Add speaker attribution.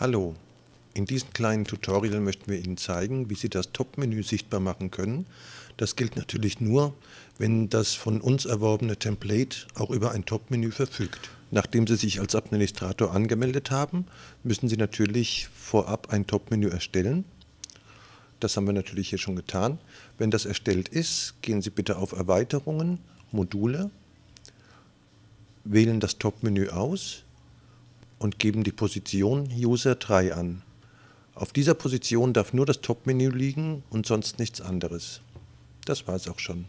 Speaker 1: Hallo, in diesem kleinen Tutorial möchten wir Ihnen zeigen, wie Sie das Top-Menü sichtbar machen können. Das gilt natürlich nur, wenn das von uns erworbene Template auch über ein Top-Menü verfügt. Nachdem Sie sich als Administrator angemeldet haben, müssen Sie natürlich vorab ein Top-Menü erstellen. Das haben wir natürlich hier schon getan. Wenn das erstellt ist, gehen Sie bitte auf Erweiterungen, Module, wählen das Top-Menü aus und geben die Position User 3 an. Auf dieser Position darf nur das Top-Menü liegen und sonst nichts anderes. Das war es auch schon.